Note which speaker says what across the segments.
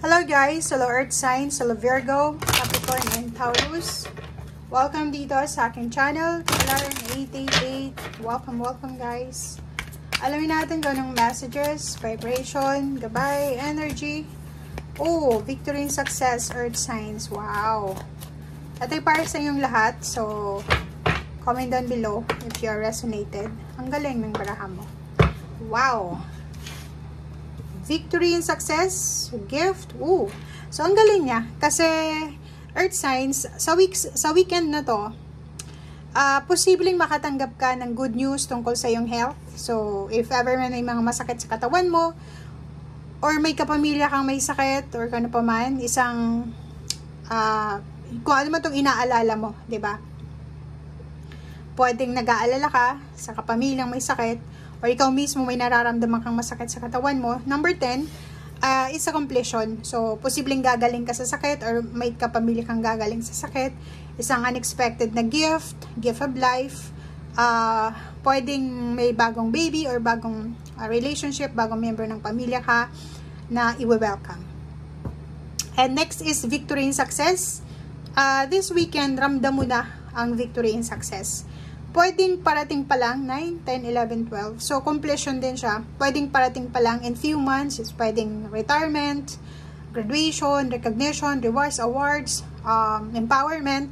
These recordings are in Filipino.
Speaker 1: Hello guys, hello Earth Signs, hello Virgo, Capricorn, and Taurus. Welcome dito sa aking channel, Kalaran888. Welcome, welcome guys. Alamin natin kung anong messages, vibration, gabay, energy. Oh, victory and success, Earth Signs. Wow. Ito ay para sa inyong lahat. So, comment down below if you are resonated. Ang galing ng baraha mo. Wow victory and success, gift. Ooh. So, ang galing niya. Kasi, earth signs, sa, weeks, sa weekend na to, uh, posibleng makatanggap ka ng good news tungkol sa iyong health. So, if ever man may mga masakit sa katawan mo, or may kapamilya kang may sakit, or kano pa man, isang, uh, kung ano man itong inaalala mo, ba diba? Pwedeng nag-aalala ka sa kapamilyang may sakit, or ikaw mismo may nararamdaman kang masakit sa katawan mo. Number 10, uh, is a completion. So, posibleng gagaling ka sa sakit or may kapamilya kang gagaling sa sakit. Isang unexpected na gift, gift of life. Uh, pwedeng may bagong baby or bagong uh, relationship, bagong member ng pamilya ka na i-welcome. And next is victory and success. Uh, this weekend, ramdam mo na ang victory and success pwedeng parating pa lang 9, 10, 11, 12. So, completion din siya. Pwedeng parating pa lang in few months. It's pwedeng retirement, graduation, recognition, rewards, awards, um, empowerment.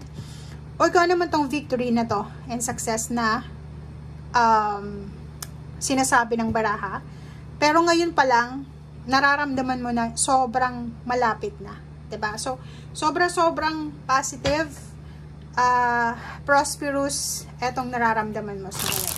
Speaker 1: O kung naman tong victory na to and success na um, sinasabi ng baraha. Pero ngayon pa lang, nararamdaman mo na sobrang malapit na. 'di ba So, sobra-sobrang positive uh, prosperous etong nararamdaman mo sa ngayon.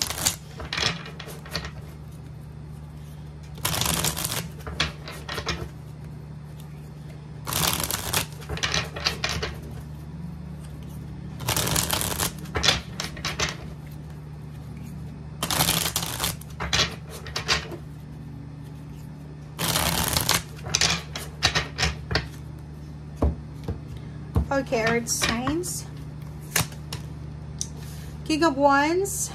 Speaker 1: Okay, earth signs. King of Wands,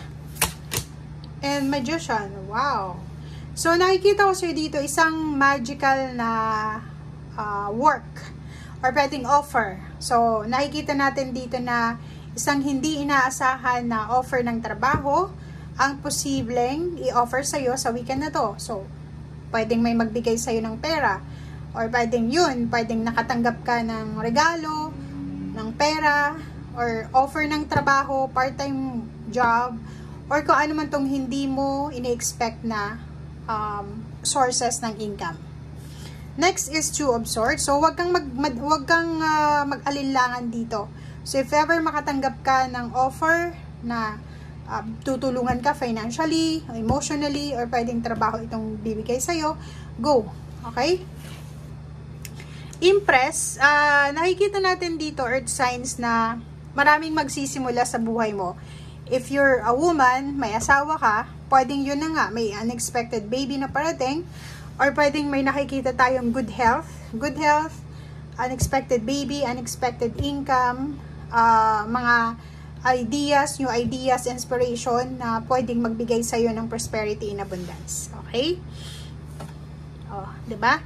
Speaker 1: and Magician. Wow! So, nakikita ko sa'yo dito isang magical na uh, work or pwedeng offer. So, nakikita natin dito na isang hindi inaasahan na offer ng trabaho ang posibleng i-offer sa'yo sa weekend na to. So, pwedeng may magbigay sa'yo ng pera or pwedeng yun, pwedeng nakatanggap ka ng regalo, ng pera, or offer ng trabaho, part-time job, or kung ano man tong hindi mo ini-expect na um, sources ng income. Next is to absorb. So, wag kang, mag, mag, wag kang uh, mag-alinlangan dito. So, if ever makatanggap ka ng offer na uh, tutulungan ka financially, emotionally, or pwedeng trabaho itong bibigay sa'yo, go. Okay? Impress, uh, nakikita natin dito, earth signs na maraming magsisimula sa buhay mo. If you're a woman, may asawa ka, pwedeng yun na nga, may unexpected baby na parating, or pwedeng may nakikita tayong good health, good health, unexpected baby, unexpected income, uh, mga ideas, new ideas, inspiration na pwedeng magbigay sa iyo ng prosperity and abundance. Okay? Oh, 'di ba?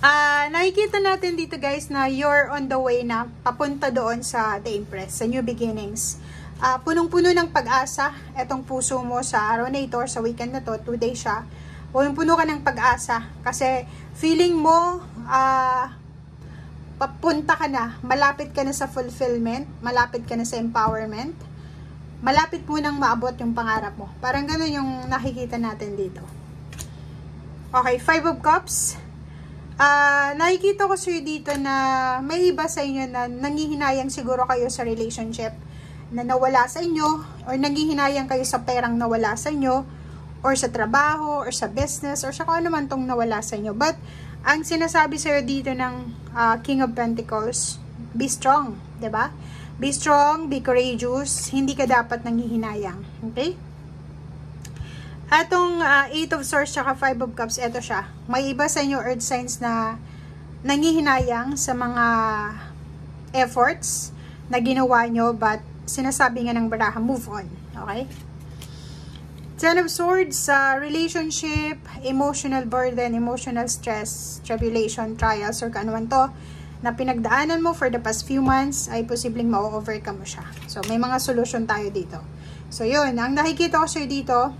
Speaker 1: Uh, nakikita natin dito guys na you're on the way na papunta doon sa The Impress, sa New Beginnings. Uh, punong-puno ng pag-asa etong puso mo sa araw na ito, sa weekend na to, two days siya. Punong-puno ka ng pag-asa kasi feeling mo uh, papunta ka na, malapit ka na sa fulfillment, malapit ka na sa empowerment, malapit mo nang maabot yung pangarap mo. Parang ganun yung nakikita natin dito. Okay, Five of Cups uh, nakikita ko sir dito na may iba sa inyo na nangihinayang siguro kayo sa relationship na nawala sa inyo or nangihinayang kayo sa perang nawala sa inyo or sa trabaho or sa business or sa kung ano man tong nawala sa inyo. But, ang sinasabi sa'yo dito ng uh, King of Pentacles, be strong, ba? Diba? Be strong, be courageous, hindi ka dapat nangihinayang. Okay? Atong uh, 8 of Swords tsaka 5 of Cups, ito siya. May iba sa inyo earth signs na nangihinayang sa mga efforts na ginawa nyo but sinasabi nga ng baraha, move on. Okay? Ten of Swords sa relationship, emotional burden, emotional stress, tribulation, trials, or kaanuman to na pinagdaanan mo for the past few months ay posibleng ma-overcome mo siya. So, may mga solution tayo dito. So, yun. Ang nakikita ko sa'yo dito,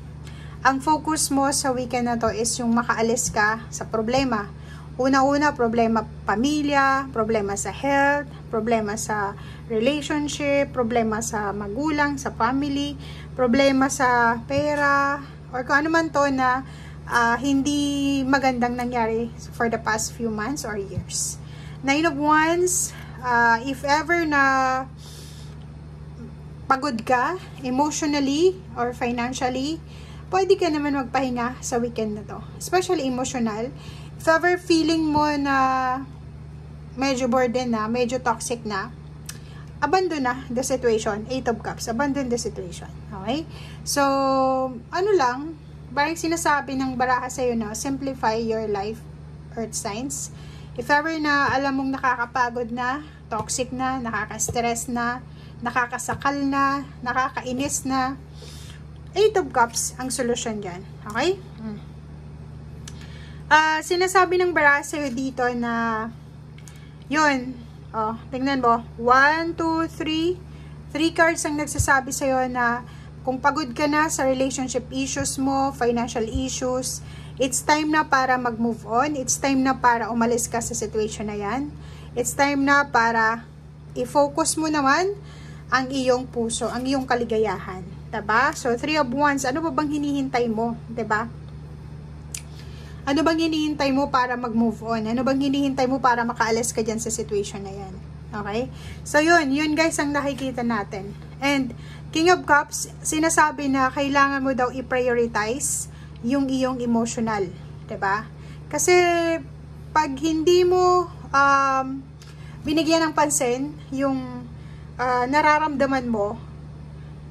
Speaker 1: ang focus mo sa weekend na to is yung makaalis ka sa problema. Una-una, problema pamilya, problema sa health, problema sa relationship, problema sa magulang, sa family, problema sa pera, or kung ano man to na uh, hindi magandang nangyari for the past few months or years. Nine of Wands, uh, if ever na pagod ka emotionally or financially, pwede ka naman magpahinga sa weekend na to. Especially emotional. If ever feeling mo na medyo burden na, medyo toxic na, abandon na the situation. Eight of Cups. Abandon the situation. Okay? So, ano lang, parang sinasabi ng baraha sa'yo na, simplify your life, earth signs. If ever na alam mong nakakapagod na, toxic na, nakaka-stress na, nakakasakal na, nakakainis na, Eight of Cups ang solusyon dyan. Okay? Mm. Uh, sinasabi ng bara sa'yo dito na yun, oh, tingnan mo, 1, 2, 3, 3 cards ang nagsasabi sa'yo na kung pagod ka na sa relationship issues mo, financial issues, It's time na para mag-move on. It's time na para umalis ka sa situation na yan. It's time na para i-focus mo naman ang iyong puso, ang iyong kaligayahan. Diba? So, three of wands, ano ba bang hinihintay mo? Diba? Ano bang hinihintay mo para mag-move on? Ano bang hinihintay mo para makaalis ka dyan sa situation na yan? Okay? So, yun. Yun guys ang nakikita natin. And, King of Cups, sinasabi na kailangan mo daw i-prioritize yung iyong emotional, ba? Kasi pag hindi mo um, binigyan ng pansin yung uh, nararamdaman mo,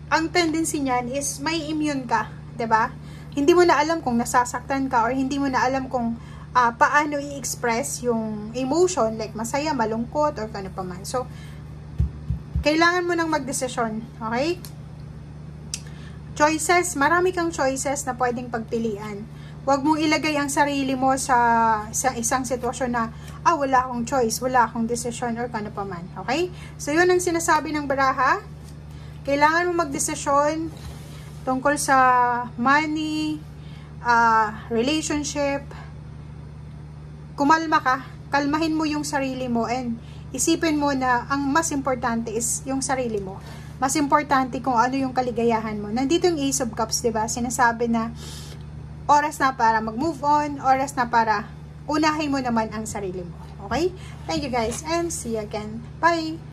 Speaker 1: ang tendency niyan is may immune ka, 'di ba? Hindi mo na alam kung nasasaktan ka or hindi mo na alam kung uh, paano i-express yung emotion like masaya, malungkot or kano pa man. So kailangan mo nang magdesisyon, okay? choices, marami kang choices na pwedeng pagpilian. Huwag mong ilagay ang sarili mo sa, sa isang sitwasyon na, ah, wala akong choice, wala akong decision, or kano pa man. Okay? So, yun ang sinasabi ng baraha. Kailangan mo magdesisyon tungkol sa money, uh, relationship. Kumalma ka, kalmahin mo yung sarili mo, and isipin mo na ang mas importante is yung sarili mo mas importante kung ano yung kaligayahan mo. Nandito yung Ace of Cups, 'di ba? Sinasabi na oras na para mag-move on, oras na para unahin mo naman ang sarili mo. Okay? Thank you guys and see you again. Bye!